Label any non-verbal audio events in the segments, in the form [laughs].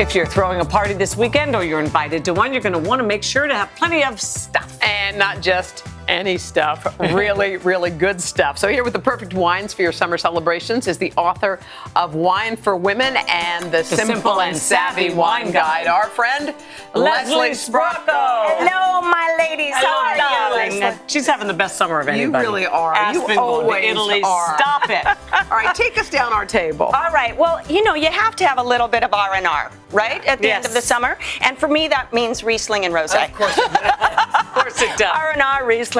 If you're throwing a party this weekend or you're invited to one, you're going to want to make sure to have plenty of stuff. And not just any stuff, really, [laughs] really good stuff. So, here with the perfect wines for your summer celebrations is the author of Wine for Women and the, the Simple, Simple, and Savvy Wine Guide, our friend Leslie, Leslie Sbrocco. Hello, my ladies. How are you? She's having the best summer of anybody. You really are. Aspen you always Italy. Are. Stop it. [laughs] All right, take us down our table. All right. Well, you know, you have to have a little bit of R and R, right, at the yes. end of the summer. And for me, that means Riesling and rosé. Of course. [laughs] of course it does. R and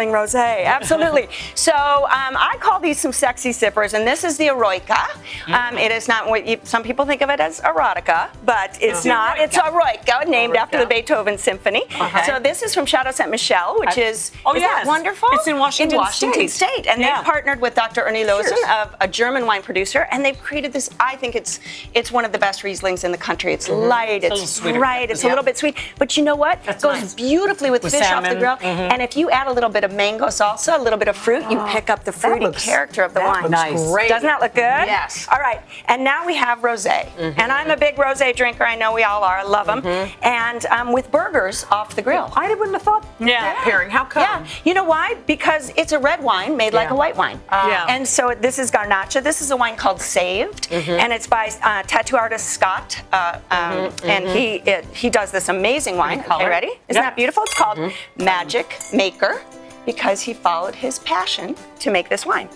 Riesling, rosé. Absolutely. [laughs] so um, I call these some sexy sippers, and this is the Eroica. Mm-hmm. Um, it is not what you, some people think of it as erotica, but it's not. It's Eroica, named after the Beethoven Symphony. Okay. So this is from Chateau Saint Michelle, which I, is oh is yes, wonderful. It's in Washington, in Washington State. State. and yeah. they partnered with Dr. Ernie Loosen of a German wine producer, and they've created this. I think it's it's one of the best Rieslings in the country. It's mm-hmm. light, it's, it's bright, it's yeah. a little bit sweet, but you know what? That's it goes nice. beautifully with, with fish salmon. off the grill, mm-hmm. and if you add a little bit of mango salsa, a little bit of fruit, you pick up the fruity looks, character of the wine. Nice. Great. Doesn't that look good? Yes. All right, and now we have rosé, mm-hmm. and I'm a big rosé drinker. I know we all are. I love them, Mm-hmm. and um, with burgers off the grill. I wouldn't have thought yeah. that pairing. How come? Yeah, you know why? Because it's a red wine made like a white wine. Uh, Yeah. And so this is Garnacha. This is a wine called Saved, Mm-hmm. and it's by uh, tattoo artist Scott. Uh, um, And he it, he does this amazing wine. color. Okay, ready? Isn't Yep. that beautiful? It's called Mm-hmm. Magic Maker because he followed his passion to make this wine.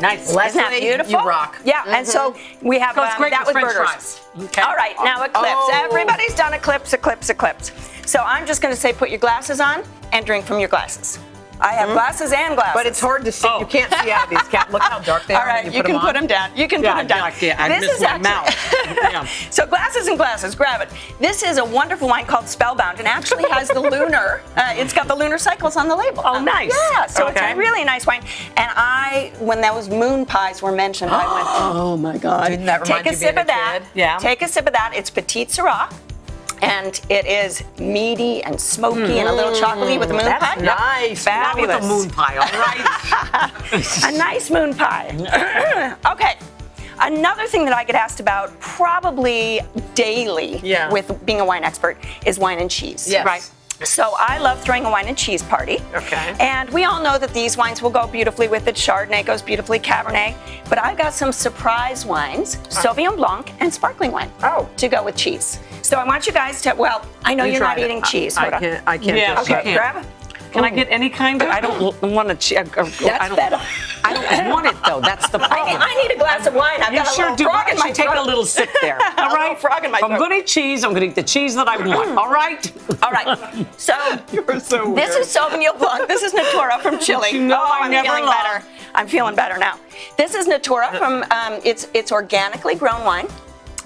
Nice. Leslie, Isn't that beautiful? you rock. Yeah, and so we have Goes um, great that with with French burgers. fries. Okay. All right, now eclipse. Oh. Everybody's done eclipse, eclipse, eclipse. So I'm just going to say put your glasses on and drink from your glasses. I have glasses and glasses. But it's hard to see. Oh. You can't see out of these cats. Look how dark they are. right, when you, put can them put on. them down. You can Yeah, put them down. I can't- I this missed is my actually, mouth. [laughs] So glasses and glasses, grab it. This is a wonderful wine called Spellbound, and actually has the lunar. [laughs] Uh, it's got the lunar cycles on the label. Oh, nice. Yeah, so Okay. it's a really nice wine. And I, when those moon pies were mentioned, I went. [gasps] Oh my God. Didn't that remind Take a you sip being of that. Yeah. Take a sip of that. It's Petite Sirah. And it is meaty and smoky and a little chocolatey with the moon That's pie. nice. Not with Fabulous. a moon pie, all right? [laughs] a nice moon pie. [laughs] okay. Another thing that I get asked about probably daily Yeah. with being a wine expert is wine and cheese. Yes. Right. So I love throwing a wine and cheese party. Okay. And we all know that these wines will go beautifully with it. Chardonnay goes beautifully, Cabernet. But I've got some surprise wines, Sauvignon Blanc and sparkling wine. Oh. To go with cheese. So I want you guys to, well, I know You you're not it. eating cheese. I, Hold I can't. I can't. Yeah, do it. she Okay, can't. grab it. Can I get any kind of? I don't [laughs] want to. Che- uh, uh, That's I don't, better. I want it though. That's the [laughs] I problem. need, I need a glass of wine. I've you got a sure little do. frog in my take a little sip there? [laughs] All right, frog in my I'm going to eat cheese. I'm going to eat the cheese that I want. All right. All right. So [laughs] You're so this is Sauvignon Blanc. This is Natura from Chile. You know oh, I I'm never feeling lie. better. I'm feeling better now. This is Natura from. Um, it's it's organically grown wine.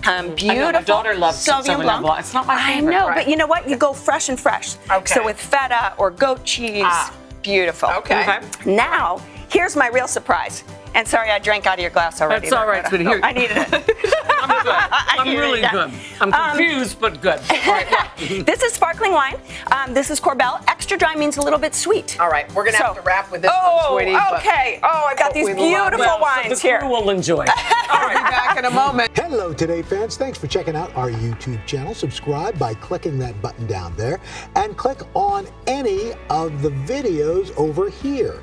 Um, beautiful. my daughter loves Sauvignon Blanc. Blanc. It's not my favorite. I know, right? but you know what? You go fresh and fresh. Okay. So with feta or goat cheese, Ah. beautiful. Okay. Okay. Now, here's my real surprise. And sorry, I drank out of your glass already. That's all right, sweetie. Here. I needed it. [laughs] I'm good. [laughs] I'm really ya. good. I'm confused, but good. [laughs] All right, this is sparkling wine. Um, this is Corbel. Extra dry means a little bit sweet. All right, we're gonna have to wrap with this oh, one, sweetie. okay. Oh, I've got these beautiful it. wines the here. crew will enjoy. We'll back in a moment. Hello, Today fans. Thanks for checking out our YouTube channel. Subscribe by clicking that button down there and click on any of the videos over here